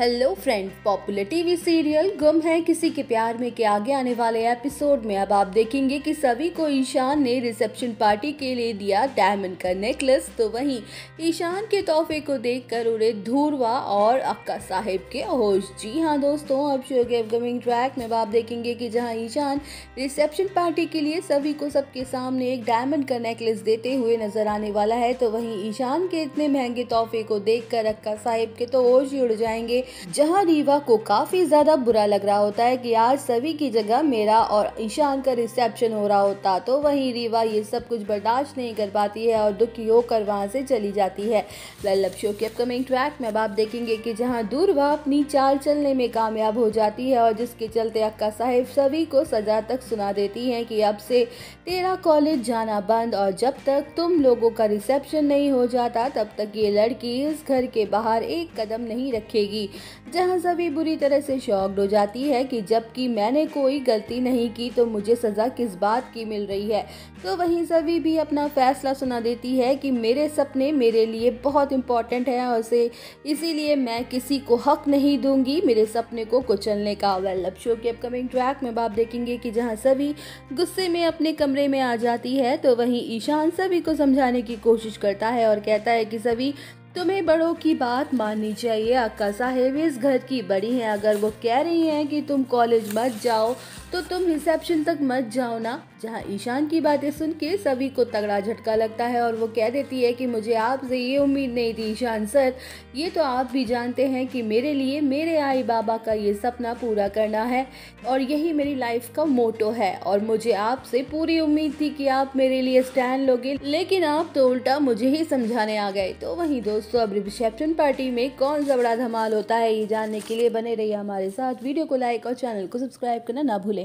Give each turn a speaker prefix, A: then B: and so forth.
A: Hello friend popular TV serial गुम है किसी के प्यार में के आगे आने वाले एपिसोड में अब आप देखेंगे कि सभी को ईशान ने रिसेप्शन पार्टी के लिए दिया डायमंड का नेकलेस तो वहीं ईशान के तोहफे को देखकर उड़े धूरवा और अक्का साहिब के होश जी हाँ दोस्तों अब शो के अपकमिंग ट्रैक में अब आप देखेंगे कि जहाँ ईशान रिसेप्शन पार्टी के लिए सभी को सबके सामने एक डायमंड का नेकलेस देते हुए नज़र आने वाला है तो वहीं ईशान के इतने महँगे तोहफे को देखकर अक्का साहिब के तो होश ही उड़ जाएँगे जहाँ रीवा को काफ़ी ज़्यादा बुरा लग रहा होता है कि आज सभी की जगह मेरा और ईशान का रिसेप्शन हो रहा होता तो वहीं रीवा ये सब कुछ बर्दाश्त नहीं कर पाती है और दुखी होकर वहाँ से चली जाती है। लल्लभ शो के अपकमिंग ट्रैक में अब आप देखेंगे कि जहाँ दूरवा अपनी चाल चलने में कामयाब हो जाती है और जिसके चलते अक्का साहिब सभी को सजा तक सुना देती हैं कि अब से तेरा कॉलेज जाना बंद और जब तक तुम लोगों का रिसेप्शन नहीं हो जाता, तब तक ये लड़की इस घर के बाहर एक कदम नहीं रखेगी। जहाँ सभी बुरी तरह से शॉक्ड हो जाती है कि जबकि मैंने कोई गलती नहीं की तो मुझे सज़ा किस बात की मिल रही है? तो वहीं सभी भी अपना फैसला सुना देती है कि मेरे सपने मेरे लिए बहुत इंपॉर्टेंट है और से इसीलिए मैं किसी को हक नहीं दूँगी। मेरे सपने को कुचलने का वेल शो के अपकमिंग ट्रैक में आप देखेंगे कि जहाँ सभी गुस्से में अपने कमरे में आ जाती है तो वहीं ईशान सभी को समझाने की कोशिश करता है और कहता है कि सभी तुम्हें बड़ों की बात माननी चाहिए अक्का साहेब इस घर की बड़ी हैं। अगर वो कह रही हैं कि तुम कॉलेज मत जाओ तो तुम रिसेप्शन तक मत जाओ ना, जहाँ ईशान की बातें सुन के सभी को तगड़ा झटका लगता है और वो कह देती है कि मुझे आपसे ये उम्मीद नहीं थी ईशान सर। ये तो आप भी जानते हैं कि मेरे लिए मेरे आई बाबा का ये सपना पूरा करना है और यही मेरी लाइफ का मोटो है और मुझे आपसे पूरी उम्मीद थी कि आप मेरे लिए स्टैंड लोगे, लेकिन आप तो उल्टा मुझे ही समझाने आ गए। तो वहीं दोस्तों, अब रिसेप्शन पार्टी में कौन सा बड़ा धमाल होता है, ये जानने के लिए बने रहिए हमारे साथ। वीडियो को लाइक और चैनल को सब्सक्राइब करना ना भूलें।